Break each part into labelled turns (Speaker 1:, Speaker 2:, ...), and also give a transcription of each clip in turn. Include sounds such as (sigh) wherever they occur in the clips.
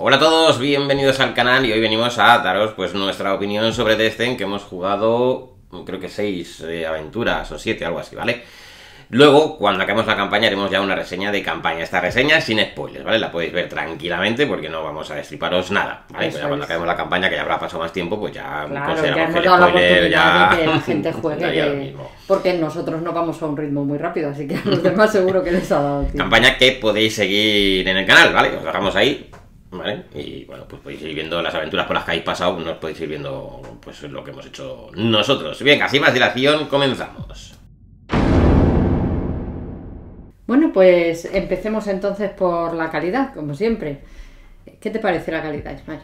Speaker 1: Hola a todos, bienvenidos al canal y hoy venimos a daros pues nuestra opinión sobre Destin que hemos jugado creo que seis eh, aventuras o siete, algo así, ¿vale? Luego, cuando acabemos la campaña, haremos ya una reseña de campaña. Esta reseña sin spoilers, ¿vale? La podéis ver tranquilamente porque no vamos a destriparos nada, ¿vale? Pero ya cuando acabemos la campaña, que ya habrá pasado más tiempo, pues ya
Speaker 2: Claro, ya
Speaker 1: consideramos
Speaker 2: hemos
Speaker 1: que el
Speaker 2: dado la
Speaker 1: spoiler
Speaker 2: oportunidad
Speaker 1: ya...
Speaker 2: de que la (laughs) gente juegue. que-. Porque nosotros no vamos a un ritmo muy rápido, así que a los demás seguro que les ha dado tiempo.
Speaker 1: Campaña que podéis seguir en el canal, ¿vale? Os dejamos ahí, ¿vale? Y bueno, pues podéis ir viendo las aventuras por las que habéis pasado, nos podéis ir viendo pues lo que hemos hecho nosotros. Bien, sin más dilación, comenzamos.
Speaker 2: Bueno, pues empecemos entonces por la calidad, como siempre. ¿Qué te parece la calidad, Ismael?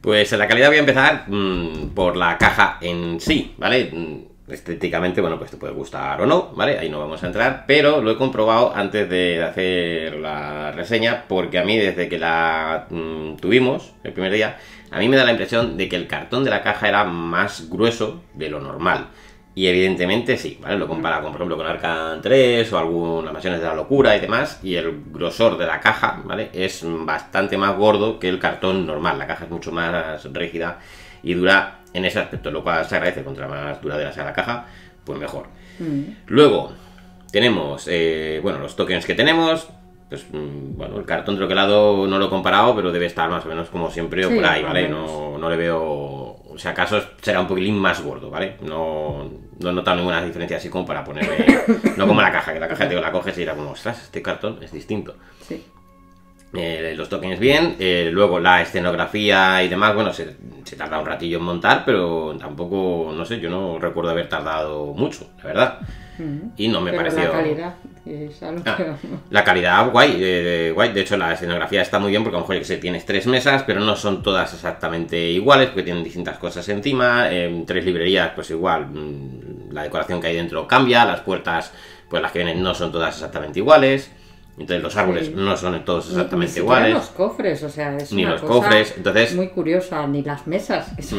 Speaker 1: Pues en la calidad voy a empezar mm, por la caja en sí, ¿vale? Estéticamente, bueno, pues te puede gustar o no, ¿vale? Ahí no vamos a entrar, pero lo he comprobado antes de hacer la reseña, porque a mí desde que la mm, tuvimos, el primer día, a mí me da la impresión de que el cartón de la caja era más grueso de lo normal. Y evidentemente sí, ¿vale? Lo compara con, por ejemplo, con Arcan 3 o algunas Mansiones de la Locura y demás, y el grosor de la caja, ¿vale? Es bastante más gordo que el cartón normal. La caja es mucho más rígida y dura en ese aspecto, lo cual se agradece contra más duradera sea la caja, pues mejor.
Speaker 2: Mm.
Speaker 1: Luego tenemos, eh, bueno, los tokens que tenemos. Pues mm, bueno, el cartón troquelado no lo he comparado, pero debe estar más o menos como siempre o
Speaker 2: Sí,
Speaker 1: por ahí,
Speaker 2: o
Speaker 1: ¿vale? No, no le veo. O sea, acaso será un poquitín más gordo, ¿vale? No, no he notado ninguna diferencia así como para ponerle. (coughs) no como la caja, que la caja te la coges y era como, ostras, este cartón es distinto.
Speaker 2: Sí.
Speaker 1: Eh, los tokens bien, eh, luego la escenografía y demás, bueno, se, se tarda un ratillo en montar, pero tampoco, no sé, yo no recuerdo haber tardado mucho, la verdad.
Speaker 2: Mm.
Speaker 1: Y no me
Speaker 2: Pero
Speaker 1: pareció...
Speaker 2: la calidad es algo
Speaker 1: Ah,
Speaker 2: que...
Speaker 1: la calidad, guay, de, de- guay. De hecho, la escenografía está muy bien porque a lo mejor yo que sé, tienes tres mesas, pero no son todas exactamente iguales porque tienen distintas cosas encima. En tres librerías, pues igual, mm, la decoración que hay dentro cambia. Las puertas, pues las que vienen no son todas exactamente iguales. Entonces los árboles
Speaker 2: Sí.
Speaker 1: no son todos
Speaker 2: Ni- ni
Speaker 1: exactamente iguales.
Speaker 2: los cofres, o sea, es
Speaker 1: Ni
Speaker 2: una
Speaker 1: los
Speaker 2: cosa
Speaker 1: cofres, entonces-
Speaker 2: muy curiosa, ni las mesas, (laughs) es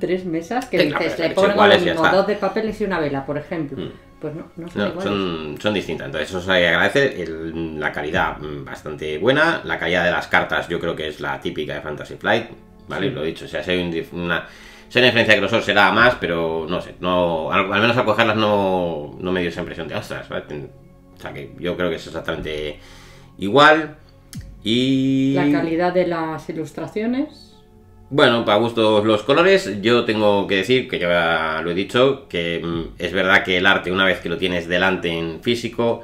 Speaker 2: tres mesas que
Speaker 1: Sí,
Speaker 2: dices, le ponen mismo, dos de papeles y una vela, por ejemplo.
Speaker 1: Mm.
Speaker 2: Pues no, no son
Speaker 1: No,
Speaker 2: iguales.
Speaker 1: son, son distintas. Entonces, eso se agradece. El- la calidad mm, bastante buena. La calidad de las cartas, yo creo que es la típica de Fantasy Flight. ¿Vale?
Speaker 2: Sí.
Speaker 1: Lo he dicho. O sea, si hay un dif- una. Si hay una diferencia de grosor será más, pero no sé. No, al, al menos al cogerlas no, no me dio esa impresión de ostras. ¿vale? O sea, que yo creo que es exactamente igual. Y.
Speaker 2: La calidad de las ilustraciones.
Speaker 1: Bueno, para gustos los colores, yo tengo que decir, que ya lo he dicho, que mm, es verdad que el arte, una vez que lo tienes delante en físico,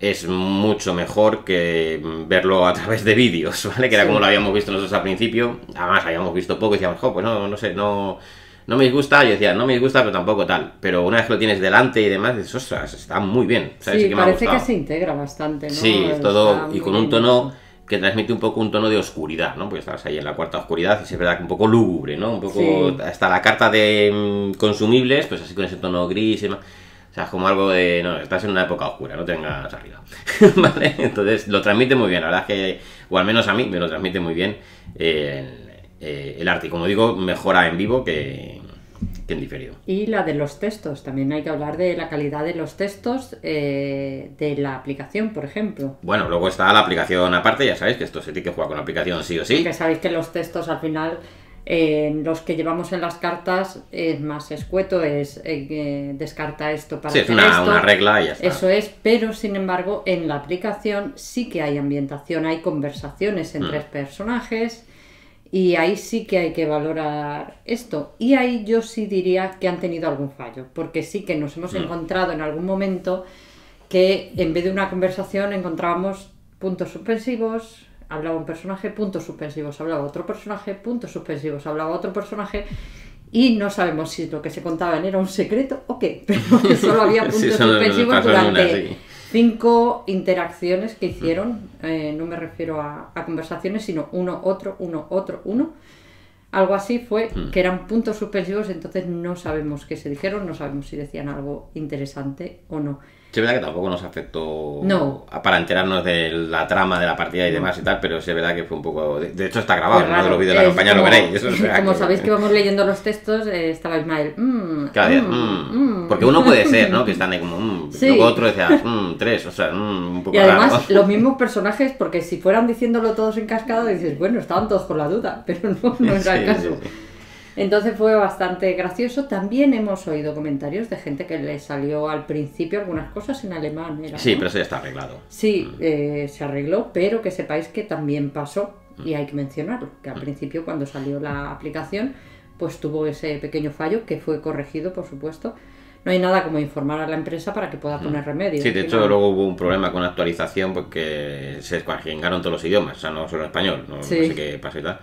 Speaker 1: es mucho mejor que mm, verlo a través de vídeos, (laughs) ¿vale? Que era como lo habíamos visto nosotros al principio. Además, habíamos visto poco y decíamos, jo, pues no, no sé, no, no me disgusta. Yo decía, no me disgusta, pero tampoco tal. Pero una vez que lo tienes delante y demás, dices, ostras, está muy bien. ¿sabes?
Speaker 2: Sí,
Speaker 1: que me ha
Speaker 2: parece que se integra bastante, ¿no?
Speaker 1: Sí, todo y con un tono que transmite un poco un tono de oscuridad, ¿no? Porque estás ahí en la cuarta oscuridad y es verdad que un poco lúgubre, ¿no? Un poco
Speaker 2: Sí.
Speaker 1: hasta la carta de mm, consumibles, pues así con ese tono gris y demás. O sea, es como algo de, no, estás en una época oscura, no tengas arriba. (laughs) ¿Vale? Entonces lo transmite muy bien, la verdad es que, o al menos a mí me lo transmite muy bien eh, eh, el arte. Y como digo, mejora en vivo que, que en diferido.
Speaker 2: Y la de los textos, también hay que hablar de la calidad de los textos eh, de la aplicación, por ejemplo.
Speaker 1: Bueno, luego está la aplicación aparte, ya sabéis que esto se tiene que jugar con la aplicación sí o sí.
Speaker 2: Porque sabéis que los textos al final, eh, los que llevamos en las cartas, es más escueto, es eh, que descarta esto para
Speaker 1: Sí, es una,
Speaker 2: esto.
Speaker 1: una regla y ya está.
Speaker 2: Eso es, pero sin embargo en la aplicación sí que hay ambientación, hay conversaciones
Speaker 1: Mm.
Speaker 2: entre personajes y ahí sí que hay que valorar esto. Y ahí yo sí diría que han tenido algún fallo, porque sí que nos hemos encontrado en algún momento que en vez de una conversación encontrábamos puntos suspensivos, hablaba un personaje, puntos suspensivos, hablaba otro personaje, puntos suspensivos, hablaba otro personaje. Y no sabemos si lo que se contaban era un secreto o qué, (laughs) pero solo había puntos
Speaker 1: Sí,
Speaker 2: suspensivos durante. Cinco interacciones que hicieron. eh, no me refiero a, a conversaciones, sino uno, otro, uno, otro, uno. Algo así fue
Speaker 1: Mm.
Speaker 2: que eran puntos suspensivos, entonces no sabemos qué se dijeron, no sabemos si decían algo interesante o no.
Speaker 1: Sí, es verdad que tampoco nos afectó
Speaker 2: No.
Speaker 1: para enterarnos de la trama de la partida y demás y tal, pero sí es verdad que fue un poco... De, hecho está grabado, uno de los vídeos de la
Speaker 2: Es
Speaker 1: compañía lo veréis. (laughs) o sea (laughs)
Speaker 2: como
Speaker 1: que-
Speaker 2: sabéis que vamos leyendo los textos, eh, estaba Ismael. mm,
Speaker 1: Cada día,
Speaker 2: mm,
Speaker 1: mm.
Speaker 2: mm.
Speaker 1: Porque uno puede ser, ¿no? Que (laughs) están ahí como... mm.
Speaker 2: Sí.
Speaker 1: Luego otro decía, tres, o sea, un poco
Speaker 2: Y además,
Speaker 1: raro.
Speaker 2: los mismos personajes, porque si fueran diciéndolo todos en cascada, dices, bueno, estaban todos con la duda, pero no, no era el
Speaker 1: Sí,
Speaker 2: caso.
Speaker 1: sí, sí.
Speaker 2: Entonces fue bastante gracioso. También hemos oído comentarios de gente que le salió al principio algunas cosas en alemán. era,
Speaker 1: Sí,
Speaker 2: ¿no?
Speaker 1: pero eso ya está arreglado.
Speaker 2: Sí, eh, se arregló, pero que sepáis que también pasó, y hay que mencionarlo, que
Speaker 1: Mm.
Speaker 2: al principio cuando salió la aplicación, pues tuvo ese pequeño fallo que fue corregido, por supuesto. No hay nada como informar a la empresa para que pueda poner remedio.
Speaker 1: Mm. Sí, de hecho
Speaker 2: Digamos.
Speaker 1: luego hubo un problema con la actualización porque se escuajengaron todos los idiomas, o sea, no solo español, no, no
Speaker 2: Sí.
Speaker 1: sé qué pasó y tal.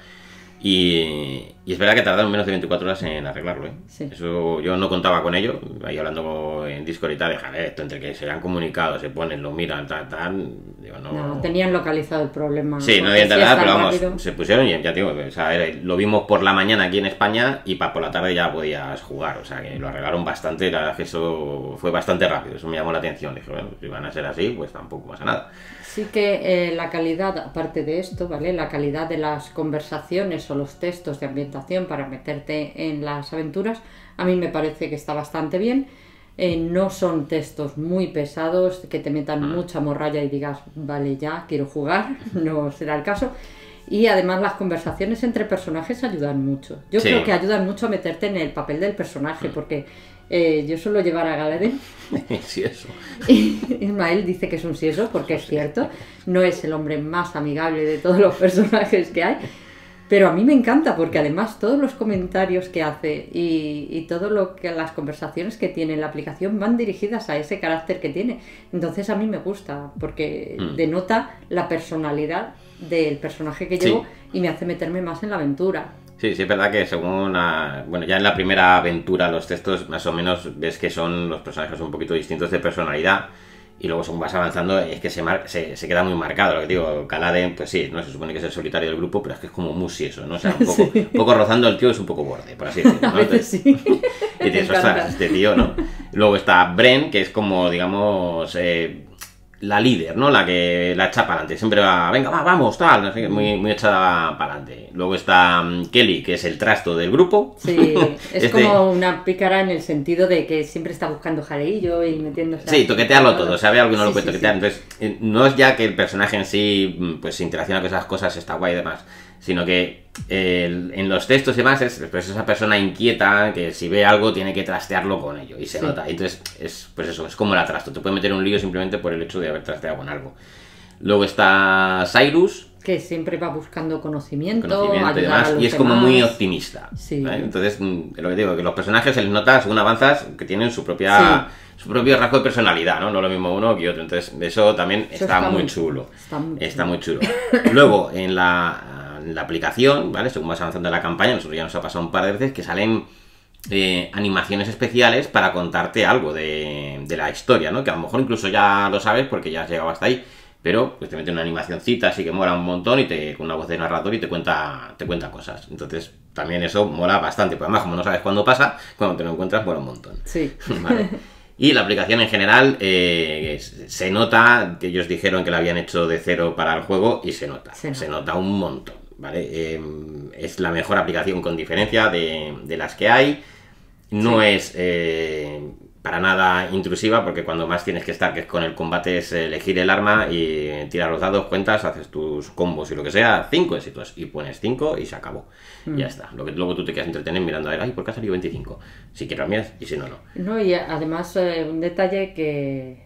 Speaker 1: Y, y es verdad que tardaron menos de 24 horas en arreglarlo, ¿eh?
Speaker 2: Sí.
Speaker 1: Eso yo no contaba con ello, ahí hablando en Discord y tal, de "Joder, esto entre que se han comunicado, se ponen, lo miran, tal, tal, digo, no...
Speaker 2: No, tenían localizado el problema.
Speaker 1: Sí, no había nada, pero vamos,
Speaker 2: rápido-
Speaker 1: se pusieron y ya digo, o sea, era- lo vimos por la mañana aquí en España y para por la tarde ya podías jugar, o sea, que lo arreglaron bastante, la verdad es que eso fue bastante rápido, eso me llamó la atención, dije, bueno, si van a ser así, pues tampoco pasa nada.
Speaker 2: Sí que eh, la calidad, aparte de esto, ¿vale? La calidad de las conversaciones o los textos de ambientación para meterte en las aventuras, a mí me parece que está bastante bien. Eh, no son textos muy pesados que te metan mucha morralla y digas, vale, ya, quiero jugar, (laughs) no será el caso. Y además las conversaciones entre personajes ayudan mucho. Yo
Speaker 1: Sí.
Speaker 2: creo que ayudan mucho a meterte en el papel del personaje, porque eh, yo suelo llevar a Galadriel (laughs)
Speaker 1: sí, eso. (laughs)
Speaker 2: Ismael dice que es un sieso, porque es cierto, no es el hombre más amigable de todos los (laughs) personajes que hay, pero a mí me encanta porque además todos los comentarios que hace y, y todo lo que las conversaciones que tiene en la aplicación van dirigidas a ese carácter que tiene. Entonces a mí me gusta porque
Speaker 1: Mm.
Speaker 2: denota la personalidad del personaje que
Speaker 1: Sí.
Speaker 2: llevo y me hace meterme más en la aventura.
Speaker 1: Sí, sí, es verdad que según la- bueno, ya en la primera aventura los textos más o menos ves que son los personajes un poquito distintos de personalidad y luego según vas avanzando es que se, mar- se, se queda muy marcado, lo que digo, Caladen, pues sí, no se supone que es el solitario del grupo, pero es que es como muy eso, ¿no? O sea, (laughs) un poco, rozando el tío es un poco borde, por así decirlo, ¿no? (laughs) Entonces-
Speaker 2: sí.
Speaker 1: y dices, (laughs) este tío, ¿no? Luego está Bren, que es como, digamos, eh, la líder, ¿no? La que la echa para adelante. Siempre va, venga, va, vamos, tal, muy, muy echada para adelante. Luego está mm, Kelly, que es el trasto del grupo.
Speaker 2: Sí, (laughs) es
Speaker 1: Este-
Speaker 2: como una pícara en el sentido de que siempre está buscando jaleillo y metiéndose.
Speaker 1: Sí, toquetearlo todo, sabe algo y no
Speaker 2: Sí,
Speaker 1: lo puede
Speaker 2: sí,
Speaker 1: toquetear.
Speaker 2: sí.
Speaker 1: Entonces, eh, no es ya que el personaje en sí mm, pues interacciona con esas cosas, está guay y demás, sino que eh, en los textos y demás es pues, esa persona inquieta que si ve algo tiene que trastearlo con ello y se
Speaker 2: Sí.
Speaker 1: nota. Entonces, es pues eso, es como el atrasto, te puede meter un lío simplemente por el hecho de haber trasteado con algo. Luego está Cyrus,
Speaker 2: Que siempre va buscando conocimiento,
Speaker 1: conocimiento y demás, y es como muy optimista.
Speaker 2: Sí.
Speaker 1: ¿vale? Entonces, mm, lo que digo, que los personajes se les nota según avanzas que tienen su propia su propio rasgo de personalidad, ¿no? No lo mismo uno que otro. Entonces, eso también
Speaker 2: Eso
Speaker 1: está,
Speaker 2: está
Speaker 1: muy chulo.
Speaker 2: Está muy
Speaker 1: Está
Speaker 2: chulo.
Speaker 1: muy chulo. (laughs) Luego, en la, la aplicación, ¿vale? Según vas avanzando en la campaña, nosotros ya nos ha pasado un par de veces que salen eh, animaciones especiales para contarte algo de, de la historia, ¿no? Que a lo mejor incluso ya lo sabes porque ya has llegado hasta ahí, pero pues te mete una animacioncita así que mola un montón y te con una voz de narrador y te cuenta te cuenta cosas. Entonces, también eso mola bastante, pues además como no sabes cuándo pasa, cuando te lo encuentras mola un montón.
Speaker 2: Sí. (laughs)
Speaker 1: Vale. Y la aplicación en general eh, se nota que ellos dijeron que la habían hecho de cero para el juego y se nota.
Speaker 2: Se nota,
Speaker 1: un montón. ¿Vale? Eh, es la mejor aplicación con diferencia de, de las que hay. No es eh, para nada intrusiva porque cuando más tienes que estar que es con el combate es elegir el arma y tirar los dados, cuentas, haces tus combos y lo que sea, cinco éxitos y pones cinco y se acabó.
Speaker 2: Mm.
Speaker 1: Ya está. Lo que luego tú te quedas entretenido mirando a ver, ay, ¿por qué ha salido 25? Si quieres miras y si no, no.
Speaker 2: No, y además eh, un detalle que...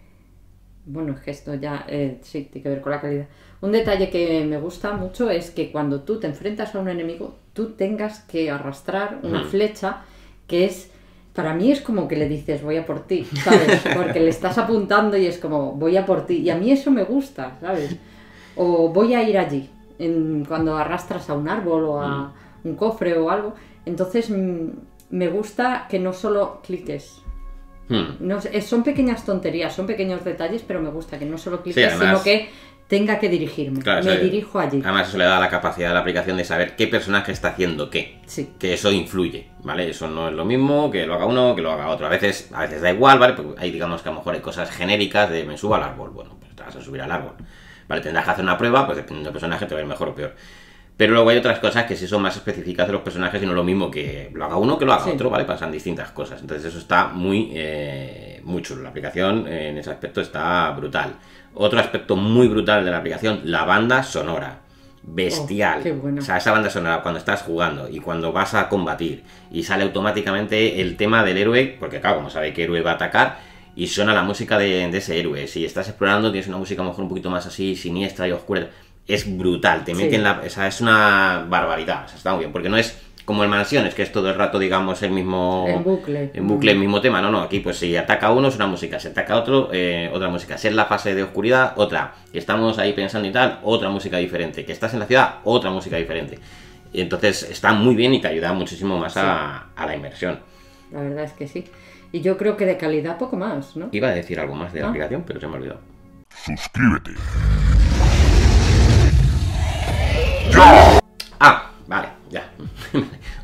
Speaker 2: Bueno, es que esto ya eh, sí tiene que ver con la calidad. Un detalle que me gusta mucho es que cuando tú te enfrentas a un enemigo, tú tengas que arrastrar una
Speaker 1: Mm.
Speaker 2: flecha que es... Para mí es como que le dices voy a por ti, ¿sabes? (laughs) Porque le estás apuntando y es como voy a por ti. Y a mí eso me gusta, ¿sabes? O voy a ir allí, en- cuando arrastras a un árbol o a un cofre o algo. Entonces mm, me gusta que no solo cliques,
Speaker 1: Hmm.
Speaker 2: no es- son pequeñas tonterías, son pequeños detalles, pero me gusta que no solo cliques,
Speaker 1: además-
Speaker 2: sino que tenga que dirigirme.
Speaker 1: Claro,
Speaker 2: me dirijo allí.
Speaker 1: Además, eso le da la capacidad a la aplicación de saber qué personaje está haciendo qué.
Speaker 2: Sí.
Speaker 1: Que eso influye, ¿vale? Eso no es lo mismo que lo haga uno que lo haga otro. A veces, a veces da igual, ¿vale? Porque hay, digamos que a lo mejor hay cosas genéricas de me subo al árbol. Bueno, pues te vas a subir al árbol. ¿Vale? Tendrás que hacer una prueba, pues dependiendo del personaje te va a ir mejor o peor. Pero luego hay otras cosas que sí son más específicas de los personajes y no es lo mismo que lo haga uno que lo haga
Speaker 2: Sí.
Speaker 1: otro, ¿vale? Pasan distintas cosas. Entonces eso está muy, eh, muy chulo. La aplicación en ese aspecto está brutal. Otro aspecto muy brutal de la aplicación, la banda sonora. Bestial.
Speaker 2: Oh, bueno.
Speaker 1: O sea, esa banda sonora cuando estás jugando y cuando vas a combatir y sale automáticamente el tema del héroe, porque claro, como sabe qué héroe va a atacar, y suena la música de, de ese héroe. Si estás explorando, tienes una música a lo mejor un poquito más así, siniestra y oscura. Es brutal, te mete
Speaker 2: Sí.
Speaker 1: en la. O sea, es una barbaridad. O sea, está muy bien, porque no es como el Mansiones, que es todo el rato, digamos, el mismo.
Speaker 2: En bucle.
Speaker 1: En bucle, el mismo tema. No, no, aquí pues si ataca uno es una música, si ataca otro, eh, otra música. Si es la fase de oscuridad, otra. Que estamos ahí pensando y tal, otra música diferente. Que estás en la ciudad, otra música diferente. Y entonces está muy bien y te ayuda muchísimo más a, a la inversión.
Speaker 2: La verdad es que sí. Y yo creo que de calidad poco más, ¿no?
Speaker 1: Iba a decir algo más de la
Speaker 2: Ah.
Speaker 1: aplicación, pero se me ha olvidado.
Speaker 3: Suscríbete.
Speaker 1: Ya.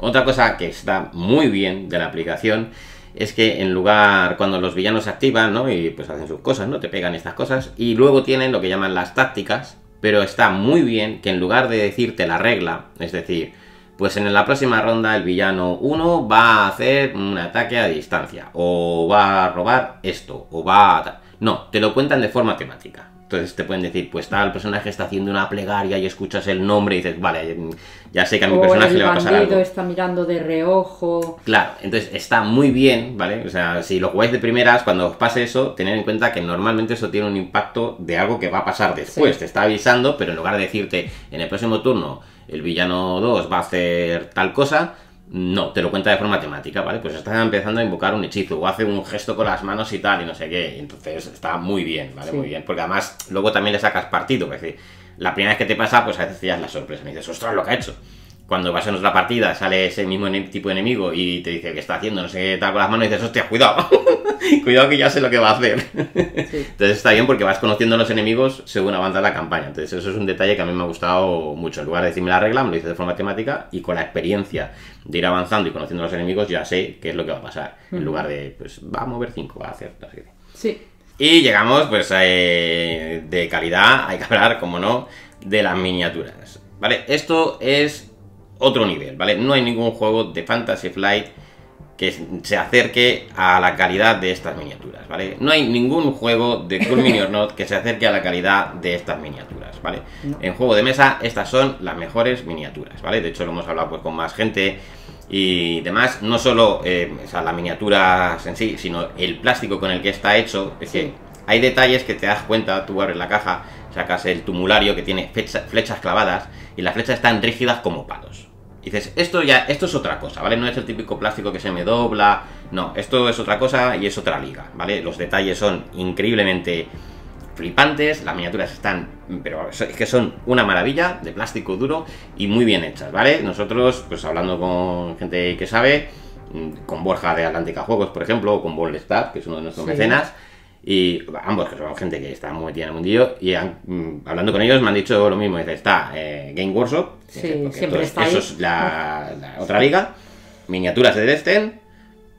Speaker 1: Otra cosa que está muy bien de la aplicación es que en lugar, cuando los villanos se activan, ¿no? Y pues hacen sus cosas, ¿no? Te pegan estas cosas. Y luego tienen lo que llaman las tácticas. Pero está muy bien que en lugar de decirte la regla, es decir, pues en la próxima ronda el villano 1 va a hacer un ataque a distancia. O va a robar esto. O va a... No, te lo cuentan de forma temática. Entonces te pueden decir, pues tal personaje está haciendo una plegaria y escuchas el nombre y dices, vale, ya sé que a mi
Speaker 2: o
Speaker 1: personaje le va a pasar algo.
Speaker 2: está mirando de reojo.
Speaker 1: Claro, entonces está muy bien, ¿vale? O sea, si lo jugáis de primeras, cuando os pase eso, tened en cuenta que normalmente eso tiene un impacto de algo que va a pasar después.
Speaker 2: Sí.
Speaker 1: Te está avisando, pero en lugar de decirte en el próximo turno el villano 2 va a hacer tal cosa, no, te lo cuenta de forma temática, ¿vale? Pues está empezando a invocar un hechizo o hace un gesto con las manos y tal y no sé qué. Entonces está muy bien, ¿vale?
Speaker 2: Sí.
Speaker 1: Muy bien. Porque además luego también le sacas partido. Es decir, la primera vez que te pasa, pues a veces ya es la sorpresa. Me dices, ostras, lo que ha hecho. Cuando vas en otra partida, sale ese mismo tipo de enemigo y te dice que está haciendo no sé qué tal con las manos y dices, hostia, cuidado. (laughs) cuidado que ya sé lo que va a hacer.
Speaker 2: Sí.
Speaker 1: Entonces está bien porque vas conociendo a los enemigos según avanza la campaña. Entonces eso es un detalle que a mí me ha gustado mucho. En lugar de decirme la regla, me lo dice de forma temática y con la experiencia de ir avanzando y conociendo a los enemigos ya sé qué es lo que va a pasar. En lugar de, pues va a mover 5, va a hacer no sé qué.
Speaker 2: Sí.
Speaker 1: Y llegamos, pues, eh, de calidad, hay que hablar, como no, de las miniaturas. ¿Vale? Esto es otro nivel, ¿vale? No hay ningún juego de Fantasy Flight que se acerque a la calidad de estas miniaturas, ¿vale? No hay ningún juego de Cool Mini or Not que se acerque a la calidad de estas miniaturas, ¿vale?
Speaker 2: No.
Speaker 1: En juego de mesa, estas son las mejores miniaturas, ¿vale? De hecho, lo hemos hablado pues con más gente y demás. No solo eh, o sea, las miniaturas en sí, sino el plástico con el que está hecho. Es
Speaker 2: Sí.
Speaker 1: que hay detalles que te das cuenta, tú abres la caja, sacas el tumulario que tiene fecha- flechas clavadas y las flechas están rígidas como palos. Y dices, esto ya, esto es otra cosa, ¿vale? No es el típico plástico que se me dobla. No, esto es otra cosa y es otra liga, ¿vale? Los detalles son increíblemente flipantes, las miniaturas están, pero es que son una maravilla de plástico duro y muy bien hechas, ¿vale? Nosotros, pues hablando con gente que sabe, mm, con Borja de Atlántica Juegos, por ejemplo, o con Ballstar, que es uno de nuestros
Speaker 2: Sí.
Speaker 1: mecenas, y ambos que son gente que está muy metida en el mundillo, y han- mm, hablando con ellos me han dicho lo mismo, dice, está eh, Game Workshop,
Speaker 2: Sí,
Speaker 1: dice, porque
Speaker 2: siempre
Speaker 1: esto
Speaker 2: está
Speaker 1: es- eso
Speaker 2: ahí.
Speaker 1: es la, la otra liga, miniaturas de Destin,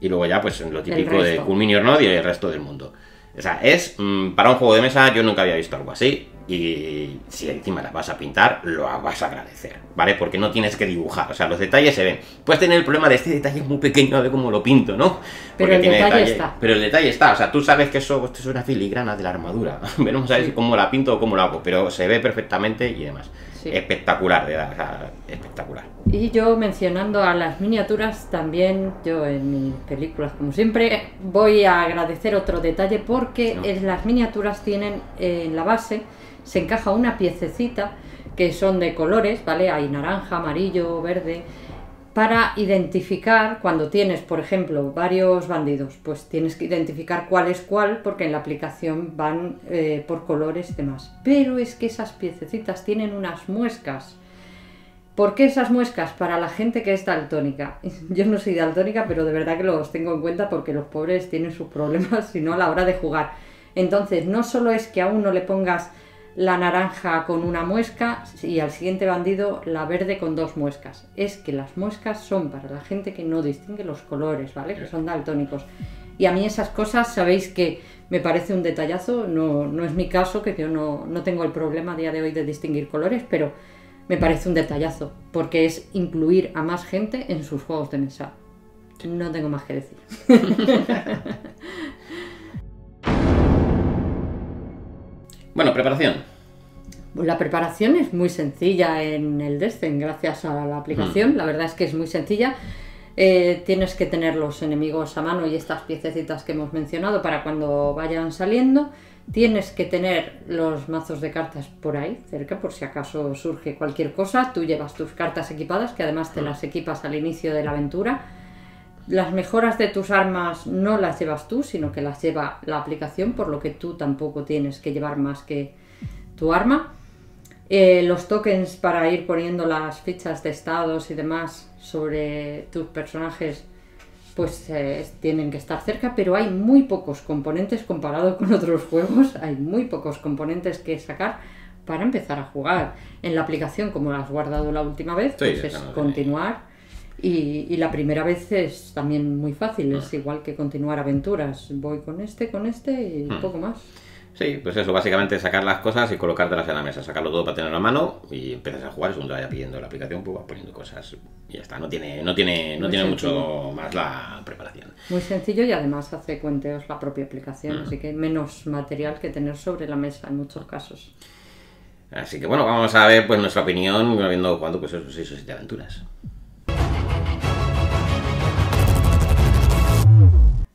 Speaker 1: y luego ya pues lo típico de. Cool Mini or Not y el resto del mundo. O sea, es mm, para un juego de mesa yo nunca había visto algo así y si encima las vas a pintar lo vas a agradecer, ¿vale? Porque no tienes que dibujar, o sea, los detalles se ven. Puedes tener el problema de este detalle es muy pequeño, ver cómo lo pinto, ¿no?
Speaker 2: Pero
Speaker 1: Porque
Speaker 2: el
Speaker 1: tiene
Speaker 2: detalle está.
Speaker 1: Pero el detalle está, o sea, tú sabes que eso esto es una filigrana de la armadura. (laughs) Veremos a ver
Speaker 2: Sí.
Speaker 1: cómo la pinto o cómo lo hago, pero se ve perfectamente y demás.
Speaker 2: Sí.
Speaker 1: Espectacular, de o sea, espectacular.
Speaker 2: Y yo mencionando a las miniaturas, también yo en mis películas, como siempre, voy a agradecer otro detalle porque en las miniaturas tienen eh, en la base, se encaja una piececita que son de colores, ¿vale? Hay naranja, amarillo, verde, para identificar cuando tienes, por ejemplo, varios bandidos, pues tienes que identificar cuál es cuál porque en la aplicación van eh, por colores y demás. Pero es que esas piececitas tienen unas muescas. ¿Por qué esas muescas? Para la gente que es daltónica. (laughs) Yo no soy daltónica, pero de verdad que los tengo en cuenta porque los pobres tienen sus problemas, (laughs) sino a la hora de jugar. Entonces, no solo es que a uno le pongas la naranja con una muesca y al siguiente bandido la verde con dos muescas. Es que las muescas son para la gente que no distingue los colores, ¿vale? Que son daltónicos. Y a mí esas cosas, sabéis que me parece un detallazo, no, no es mi caso, que yo no, no tengo el problema a día de hoy de distinguir colores, pero me parece un detallazo, porque es incluir a más gente en sus juegos de mesa. No tengo más que decir. (laughs)
Speaker 1: Bueno, preparación.
Speaker 2: Pues la preparación es muy sencilla en el Descent, gracias a la aplicación. La verdad es que es muy sencilla. Eh, tienes que tener los enemigos a mano y estas piececitas que hemos mencionado para cuando vayan saliendo. Tienes que tener los mazos de cartas por ahí, cerca, por si acaso surge cualquier cosa. Tú llevas tus cartas equipadas, que además te las equipas al inicio de la aventura. Las mejoras de tus armas no las llevas tú, sino que las lleva la aplicación, por lo que tú tampoco tienes que llevar más que tu arma. Eh, los tokens para ir poniendo las fichas de estados y demás sobre tus personajes pues eh, tienen que estar cerca, pero hay muy pocos componentes comparado con otros (laughs) juegos, hay muy pocos componentes que sacar para empezar a jugar. En la aplicación, como la has guardado la última vez,
Speaker 1: Sí,
Speaker 2: pues es continuar. Y, y la primera vez es también muy fácil, es
Speaker 1: Ah.
Speaker 2: igual que continuar aventuras. Voy con este, con este y
Speaker 1: Hmm.
Speaker 2: poco más.
Speaker 1: Sí, pues eso, básicamente sacar las cosas y colocártelas en la mesa, sacarlo todo para tenerlo a mano y empiezas a jugar, según te vaya pidiendo la aplicación, pues vas poniendo cosas y ya está, no tiene, no tiene, no
Speaker 2: Muy
Speaker 1: tiene
Speaker 2: sencillo.
Speaker 1: mucho más la preparación.
Speaker 2: Muy sencillo y además hace cuenteos la propia aplicación, así que menos material que tener sobre la mesa en muchos casos.
Speaker 1: Así que bueno, vamos a ver pues nuestra opinión, viendo cuánto pues esos 6 o 7 aventuras.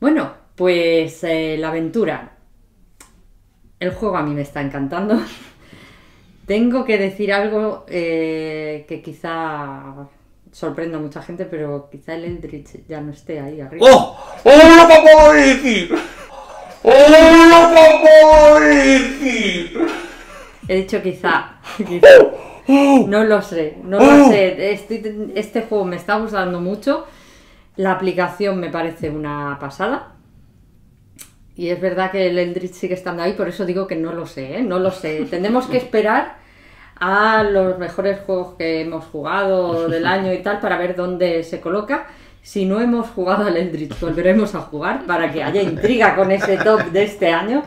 Speaker 2: Bueno, pues eh, la aventura. El juego a mí me está encantando. (laughs) Tengo que decir algo eh, que quizá sorprenda a mucha gente, pero quizá el Eldritch ya no esté ahí arriba.
Speaker 1: ¡Oh! ¡Oh, lo acabo de decir! ¡Oh, lo acabo de decir!
Speaker 2: He dicho quizá. (laughs) quizá. No lo sé, no lo sé. Estoy- este juego me está gustando mucho. La aplicación me parece una pasada. Y es verdad que el Eldritch sigue estando ahí, por eso digo que no lo sé, ¿eh? no lo sé. (laughs) Tendremos que esperar a los mejores juegos que hemos jugado del año y tal para ver dónde se coloca. Si no hemos jugado al Eldritch, volveremos a jugar para que haya intriga con ese top de este año.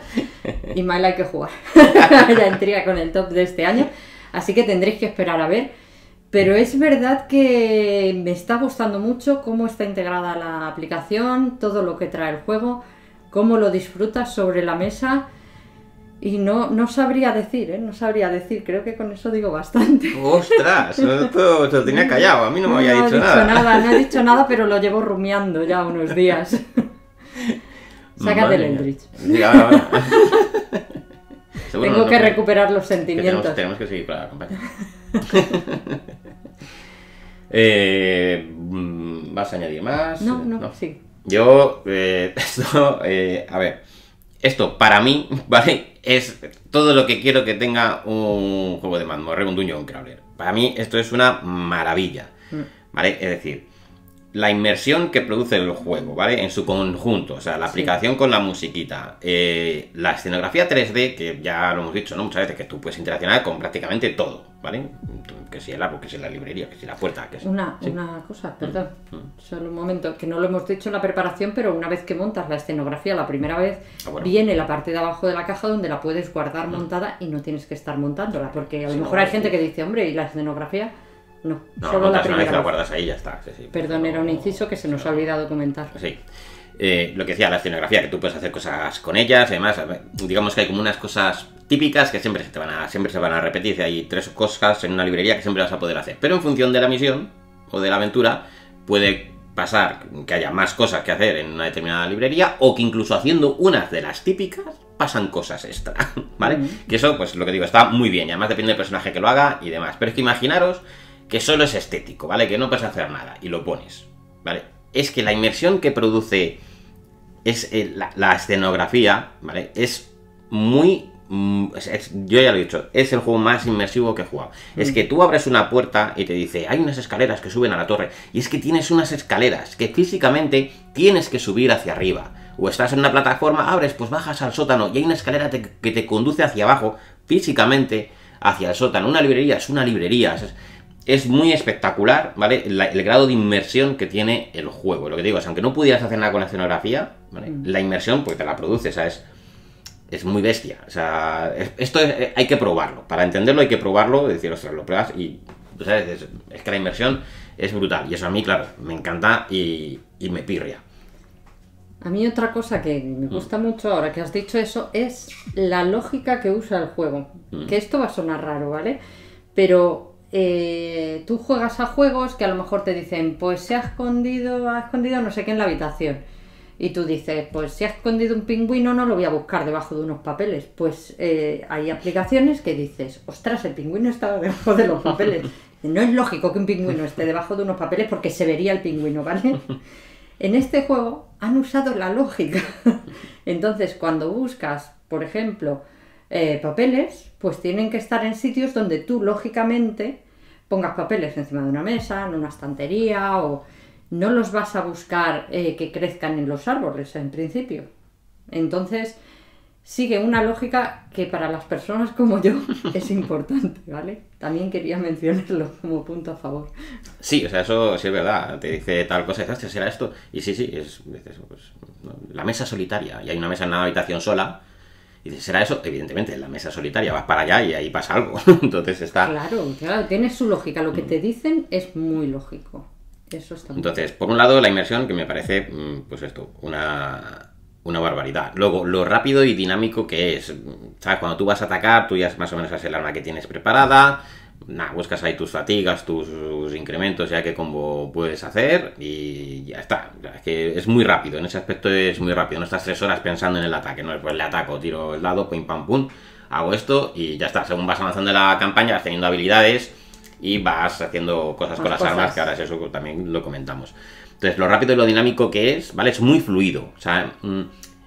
Speaker 2: Y mal hay que jugar. (laughs) haya intriga con el top de este año. Así que tendréis que esperar a ver. Pero es verdad que me está gustando mucho cómo está integrada la aplicación, todo lo que trae el juego, cómo lo disfrutas sobre la mesa. Y no, no sabría decir, ¿eh? No sabría decir, creo que con eso digo bastante. (laughs)
Speaker 1: ¡Ostras! Esto se lo tenía callado, a mí no me había dicho nada.
Speaker 2: No he dicho nada, (laughs) pero lo llevo rumiando ya unos días. Sácate el. Eldritch.
Speaker 1: Seguro
Speaker 2: Tengo
Speaker 1: no,
Speaker 2: que recuperar los
Speaker 1: que tenemos,
Speaker 2: sentimientos.
Speaker 1: tenemos que seguir para la campaña. (laughs) eh, mm, ¿Vas a añadir más?
Speaker 2: No, no, sí.
Speaker 1: Yo, eh, (laughs) esto, eh, a ver, esto para mí, (laughs) ¿vale? Es todo lo que quiero que tenga un juego de mazmorra, un Dungeon Crawler. Para mí esto es una maravilla,
Speaker 2: Mm.
Speaker 1: ¿vale? Es decir, la inmersión que produce el juego, ¿vale? En su conjunto, o sea, la
Speaker 2: Sí.
Speaker 1: aplicación con la musiquita, eh, la escenografía 3D, que ya lo hemos dicho, ¿no? Muchas veces que tú puedes interaccionar con prácticamente todo, ¿vale? Que si el árbol, que si la librería, que si la puerta, que si...
Speaker 2: Una,
Speaker 1: Sí.
Speaker 2: una cosa, perdón,
Speaker 1: Mm.
Speaker 2: solo un momento, que no lo hemos dicho en la preparación, pero una vez que montas la escenografía la primera vez,
Speaker 1: Ah, bueno.
Speaker 2: viene la parte de abajo de la caja donde la puedes guardar montada y no tienes que estar montándola, porque a lo
Speaker 1: Sí,
Speaker 2: mejor
Speaker 1: no,
Speaker 2: hay gente que dice, hombre, ¿y la escenografía? No,
Speaker 1: No,
Speaker 2: solo la
Speaker 1: una vez
Speaker 2: primera
Speaker 1: la guardas ahí ya está. sí, sí.
Speaker 2: Perdón, era un inciso que se nos ha olvidado comentar.
Speaker 1: Sí. Eh, lo que decía, la escenografía, que tú puedes hacer cosas con ellas, además, digamos que hay como unas cosas típicas que siempre se te van a, siempre se van a repetir, hay tres cosas en una librería que siempre vas a poder hacer, pero en función de la misión o de la aventura, puede pasar que haya más cosas que hacer en una determinada librería, o que incluso haciendo unas de las típicas, pasan cosas extra, (laughs) ¿vale? Que eso, pues lo que digo, está muy bien, y además depende del personaje que lo haga y demás, pero es que imaginaros que solo es estético, ¿vale? Que no puedes hacer nada, y lo pones, ¿vale? Es que la inmersión que produce es eh, la, la escenografía, ¿vale? Es muy... mm, es- es- yo ya lo he dicho, es el juego más inmersivo que he jugado. Es que tú abres una puerta y te dice, hay unas escaleras que suben a la torre. Y es que tienes unas escaleras que físicamente tienes que subir hacia arriba. O estás en una plataforma, abres, pues bajas al sótano y hay una escalera te- que te conduce hacia abajo físicamente hacia el sótano. Una librería es una librería. Es, es muy espectacular, ¿vale? el grado de inmersión que tiene el juego. Lo que digo es, aunque no pudieras hacer nada con la escenografía, ¿vale? Mm. La inmersión, pues te la produce, ¿sabes? Es muy bestia. O sea, esto hay que probarlo. Para entenderlo hay que probarlo, decir, ostras, lo pruebas y, ¿sabes? Es, que la inmersión es brutal. Y eso a mí, claro, me encanta y, y me pirria.
Speaker 2: A mí otra cosa que me gusta mucho ahora que has dicho eso es la lógica que usa el juego. Mm. Que esto va a sonar raro, ¿vale? Pero eh, tú juegas a juegos que a lo mejor te dicen, pues se ha escondido, ha escondido no sé qué en la habitación. Y tú dices, pues si ha escondido un pingüino no lo voy a buscar debajo de unos papeles. Pues eh, hay aplicaciones que dices, ostras, el pingüino está debajo de los papeles. (laughs) No es lógico que un pingüino esté debajo de unos papeles porque se vería el pingüino, ¿vale? En este juego han usado la lógica. (laughs) Entonces, cuando buscas, por ejemplo, eh, papeles, pues tienen que estar en sitios donde tú, lógicamente, pongas papeles encima de una mesa, en una estantería o no los vas a buscar eh, que crezcan en los árboles en principio. Entonces, sigue una lógica que para las personas como yo (laughs) es importante, ¿vale? También quería mencionarlo como punto a favor.
Speaker 1: Sí, o sea, eso sí es verdad. Te dice tal cosa, será esto. Y sí, sí, es, pues, la mesa solitaria. Y hay una mesa en una habitación sola y dices, ¿será eso? Evidentemente, en la mesa solitaria vas para allá y ahí pasa algo. (laughs) Entonces está.
Speaker 2: Claro, claro, tiene su lógica. Lo que te dicen es muy lógico. Eso está
Speaker 1: Entonces, por un lado, la inmersión, que me parece, mm, pues esto, una, una barbaridad. Luego, lo rápido y dinámico que es. ¿Sabes? Cuando tú vas a atacar, tú ya más o menos sabes el arma que tienes preparada nada, buscas ahí tus fatigas, tus, incrementos, ya que combo puedes hacer y ya está. Es que es muy rápido, en ese aspecto es muy rápido. No estás tres horas pensando en el ataque, no pues le ataco, tiro el lado, pim pam pum, hago esto y ya está. Según vas avanzando en la campaña, vas teniendo habilidades y vas haciendo cosas con las armas, que ahora es eso también lo comentamos. Entonces, lo rápido y lo dinámico que es, ¿vale? Es muy fluido. O sea, mm,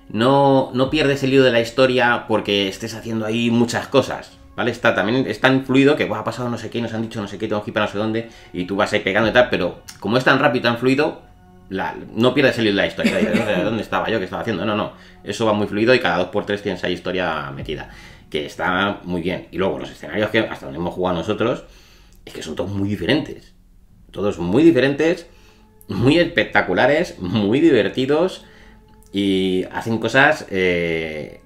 Speaker 1: no, no pierdes el hilo de la historia porque estés haciendo ahí muchas cosas. ¿Vale? Está, también es tan fluido que ha pasado no sé qué, nos han dicho no sé qué, tengo que ir para no sé dónde, y tú vas ahí pegando y tal, pero como es tan rápido y tan fluido, no pierdes el hilo la historia. ¿De dónde estaba yo? ¿Qué estaba haciendo? No, no. Eso va muy fluido y cada dos por tres tienes ahí historia metida. Que está muy bien. Y luego los escenarios que hasta donde hemos jugado nosotros, es que son todos muy diferentes. Todos muy diferentes, muy espectaculares, muy divertidos y hacen cosas eh,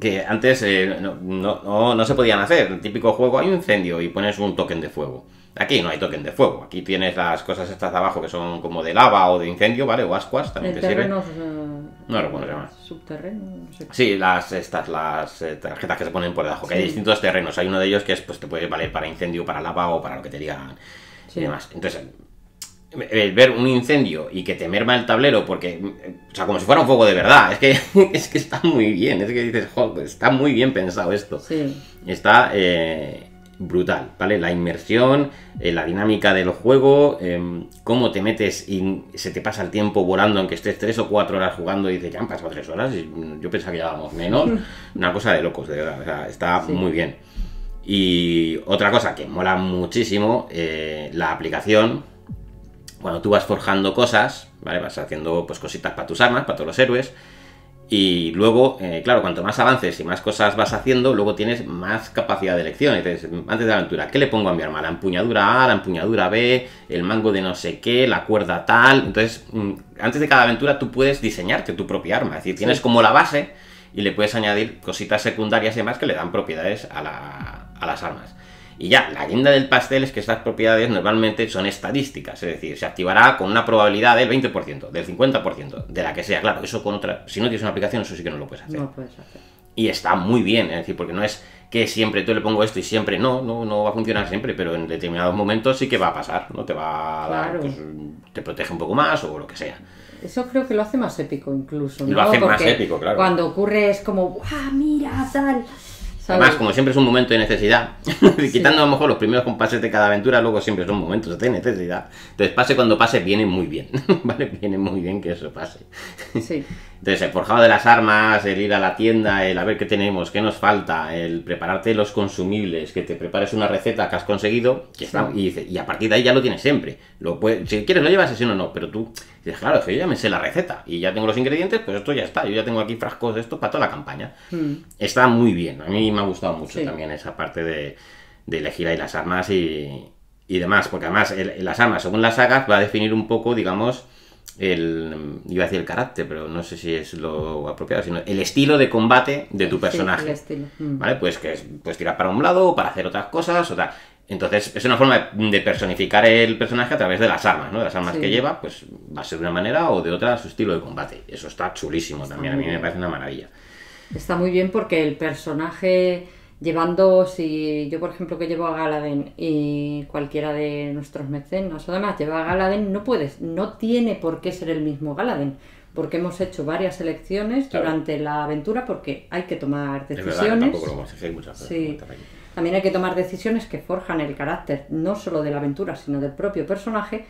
Speaker 1: que antes eh, no, no, no, se podían hacer. El típico juego, hay un incendio y pones un token de fuego. Aquí no hay token de fuego. Aquí tienes las cosas estas de abajo que son como de lava o de incendio, ¿vale? O ascuas también te sirven. No recuerdo se llama.
Speaker 2: Subterreno, no sé.
Speaker 1: Sí, las, estas, las eh, tarjetas que se ponen por debajo. Que hay distintos terrenos. Hay uno de ellos que es, pues te puede valer para incendio, para lava o para lo que te digan y demás. Entonces, el ver un incendio y que te merma el tablero porque, o sea, como si fuera un fuego de verdad, es que, (laughs) es que está muy bien, es que dices, joder, está muy bien pensado esto.
Speaker 2: Sí.
Speaker 1: Está eh, brutal, ¿vale? La inmersión, eh, la dinámica del juego, em, cómo te metes y se te pasa el tiempo volando aunque estés tres o cuatro horas jugando y dices, ya han pasado tres horas, y yo pensaba que llevábamos menos, una cosa de locos, de verdad, o sea, está muy bien. Y otra cosa que mola muchísimo, eh, la aplicación cuando tú vas forjando cosas, ¿vale? Vas haciendo pues cositas para tus armas, para todos los héroes. Y luego, eh, claro, cuanto más avances y más cosas vas haciendo, luego tienes más capacidad de elección. Entonces, antes de la aventura, ¿qué le pongo a mi arma? La empuñadura A, la empuñadura B, el mango de no sé qué, la cuerda tal. Entonces, mm, antes de cada aventura tú puedes diseñarte tu propia arma. Es decir, tienes como la base y le puedes añadir cositas secundarias y demás que le dan propiedades a, a las armas. Y ya, la guinda del pastel es que estas propiedades normalmente son estadísticas, es decir, se activará con una probabilidad del 20%, del 50%, de la que sea. Claro, eso con otra. Si no tienes una aplicación, eso sí que no lo puedes hacer.
Speaker 2: No puedes hacer.
Speaker 1: Y está muy bien, es decir, porque no es que siempre tú le pongo esto y siempre no, no, no va a funcionar siempre, pero en determinados momentos sí que va a pasar, ¿no? Te va a dar, pues, te protege un poco más o lo que sea.
Speaker 2: Eso creo que lo hace más épico incluso.
Speaker 1: ¿no? Lo hace más épico, claro.
Speaker 2: Cuando ocurre es como, ¡guau, mira, tal!
Speaker 1: Además, como siempre es un momento de necesidad, (laughs) quitando a lo mejor los primeros compases de cada aventura, luego siempre son momentos de necesidad. Entonces, pase cuando pase, viene muy bien, (laughs) ¿vale? Viene muy bien que eso pase.
Speaker 2: Sí. (laughs)
Speaker 1: Entonces, el forjado de las armas, el ir a la tienda, el a ver qué tenemos, qué nos falta, el prepararte los consumibles, que te prepares una receta que has conseguido, y, y, a partir de ahí ya lo tienes siempre. Lo si quieres lo llevas, si no, no, pero tú dices, claro, es que yo ya me sé la receta y ya tengo los ingredientes, pues esto ya está. Yo ya tengo aquí frascos de esto para toda la campaña.
Speaker 2: Mm.
Speaker 1: Está muy bien. A mí me ha gustado mucho
Speaker 2: Sí.
Speaker 1: también esa parte de, de elegir ahí las armas y, y demás. Porque además, el- las armas, según las sagas, va a definir un poco, digamos, el. Iba a decir el carácter, pero no sé si es lo apropiado, sino el estilo de combate de tu
Speaker 2: Sí,
Speaker 1: personaje.
Speaker 2: el estilo. Mm.
Speaker 1: ¿Vale? Pues que es- puedes tirar para un lado o para hacer otras cosas o tal. Entonces, es una forma de personificar el personaje a través de las armas, ¿no? Las armas
Speaker 2: Sí.
Speaker 1: que lleva, pues va a ser de una manera o de otra su estilo de combate. Eso está chulísimo también, a mí me parece una maravilla.
Speaker 2: Está muy bien porque el personaje llevando, si yo por ejemplo que llevo a Galaden y cualquiera de nuestros mecenas o demás lleva a Galaden, no puedes, no tiene por qué ser el mismo Galaden, porque hemos hecho varias elecciones
Speaker 1: Claro.
Speaker 2: durante la aventura porque hay que tomar
Speaker 1: verdad,
Speaker 2: decisiones.
Speaker 1: lo muchas.
Speaker 2: Sí. También hay que tomar decisiones que forjan el carácter, no solo de la aventura, sino del propio personaje.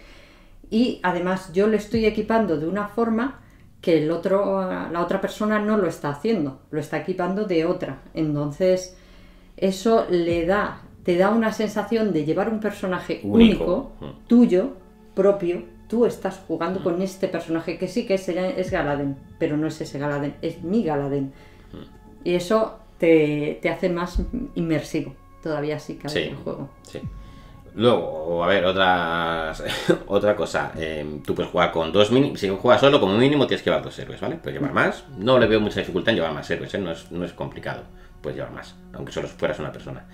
Speaker 2: Y además yo le estoy equipando de una forma que el otro, la otra persona no lo está haciendo, lo está equipando de otra. Entonces, eso le da, te da una sensación de llevar un personaje
Speaker 1: Único.
Speaker 2: único, tuyo, propio. Tú estás jugando con este personaje que sí que es, es Galaden, pero no es ese Galaden, es mi Galaden. Y eso te, te hace más inmersivo. Todavía sí que
Speaker 1: Sí.
Speaker 2: el juego.
Speaker 1: Sí. Luego, a ver, otras, (laughs) otra cosa. eh, tú puedes jugar con dos mini. Si juegas solo, como mínimo tienes que llevar dos héroes, ¿vale? Puedes llevar más. No le veo mucha dificultad en llevar más héroes, ¿eh? No es, no es complicado. Puedes llevar más, aunque solo fueras una persona.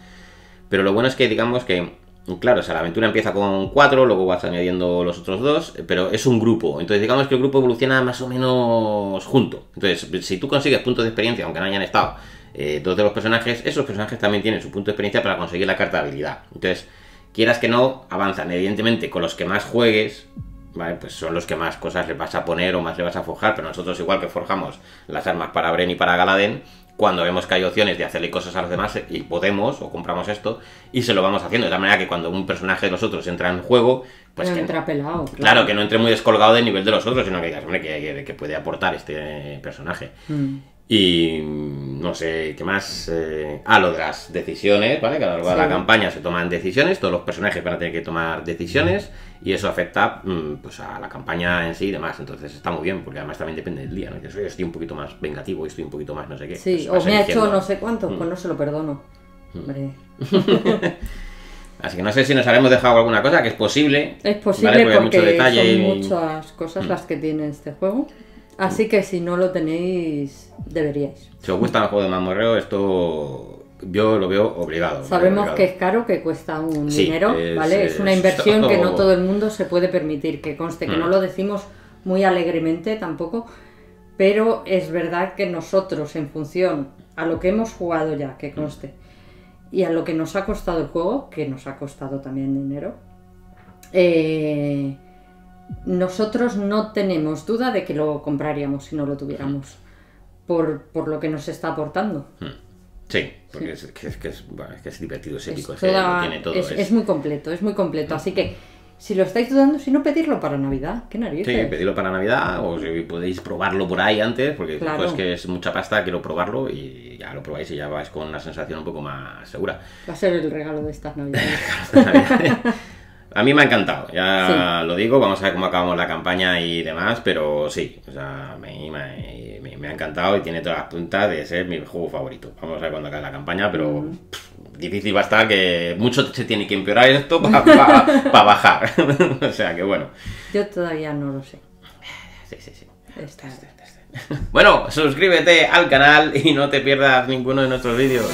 Speaker 1: Pero lo bueno es que, digamos que, claro, o sea, la aventura empieza con cuatro, luego vas añadiendo los otros dos, pero es un grupo. Entonces, digamos que el grupo evoluciona más o menos junto. Entonces, si tú consigues puntos de experiencia, aunque no hayan estado eh, dos de los personajes, esos personajes también tienen su punto de experiencia para conseguir la carta de habilidad. Entonces, quieras que no, avanzan. Evidentemente, con los que más juegues, ¿vale? Pues son los que más cosas le vas a poner o más le vas a forjar, pero nosotros igual que forjamos las armas para Bren y para Galaden, cuando vemos que hay opciones de hacerle cosas a los demás y podemos o compramos esto y se lo vamos haciendo de tal manera que cuando un personaje de los otros entra en juego, pues
Speaker 2: No
Speaker 1: que,
Speaker 2: entra pelado.
Speaker 1: claro, que no entre muy descolgado del nivel de los otros, sino que digas, hombre, que puede aportar este personaje.
Speaker 2: Mm.
Speaker 1: Y mm, no sé qué más. eh, ah, lo de las decisiones, ¿vale? Que a lo largo de la campaña se toman decisiones, todos los personajes van a tener que tomar decisiones y eso afecta mm, pues a la campaña en sí y demás. Entonces está muy bien, porque además también depende del día, ¿no? "Oye, estoy un poquito más vengativo y estoy un poquito más no sé qué.
Speaker 2: Sí,
Speaker 1: Pues
Speaker 2: o me ha hecho no sé cuánto,
Speaker 1: Mm.
Speaker 2: pues no se lo perdono. Hombre. (laughs)
Speaker 1: Así que no sé si nos habremos dejado alguna cosa, que es posible.
Speaker 2: Es posible
Speaker 1: ¿vale? Porque hay mucho detalle
Speaker 2: son
Speaker 1: y-
Speaker 2: muchas cosas las que tiene este juego. Así que si no lo tenéis, deberíais.
Speaker 1: Si os gusta el juego de mamorreo, esto yo lo veo obligado.
Speaker 2: Sabemos
Speaker 1: obligado.
Speaker 2: que es caro, que cuesta un
Speaker 1: Sí,
Speaker 2: dinero,
Speaker 1: es-
Speaker 2: ¿vale? Es, una
Speaker 1: es
Speaker 2: inversión que no
Speaker 1: todo-
Speaker 2: todo el mundo se puede permitir, que conste, que
Speaker 1: Mm.
Speaker 2: no lo decimos muy alegremente tampoco, pero es verdad que nosotros, en función a lo que hemos jugado ya, que conste, y a lo que nos ha costado el juego, que nos ha costado también dinero, eh, nosotros no tenemos duda de que lo compraríamos si no lo tuviéramos, por, por lo que nos está aportando.
Speaker 1: Sí, porque Es, que, es, que es, bueno, es que es divertido, es épico, es
Speaker 2: toda-
Speaker 1: tiene todo.
Speaker 2: es- muy completo, es muy completo. Así que si lo estáis dudando, si no pedirlo para Navidad, qué
Speaker 1: Sí,
Speaker 2: narices.
Speaker 1: pedidlo para Navidad o si podéis probarlo por ahí antes, porque
Speaker 2: Claro.
Speaker 1: pues que es mucha pasta, quiero probarlo y ya lo probáis y ya vais con una sensación un poco más segura.
Speaker 2: Va a ser el regalo de estas Navidades. (laughs) (laughs)
Speaker 1: A mí me ha encantado, ya lo digo, vamos a ver cómo acabamos la campaña y demás, pero sí, o sea, me, me- me- me ha encantado y tiene todas las puntas de ser mi juego favorito. Vamos a ver cuando acabe la campaña, pero pff, difícil va a estar que mucho se tiene que empeorar esto para bajar. (laughs) o sea que bueno,
Speaker 2: Yo todavía no lo sé.
Speaker 1: sí, sí, sí.
Speaker 2: Está- (laughs)
Speaker 1: Bueno, suscríbete al canal y no te pierdas ninguno de nuestros vídeos.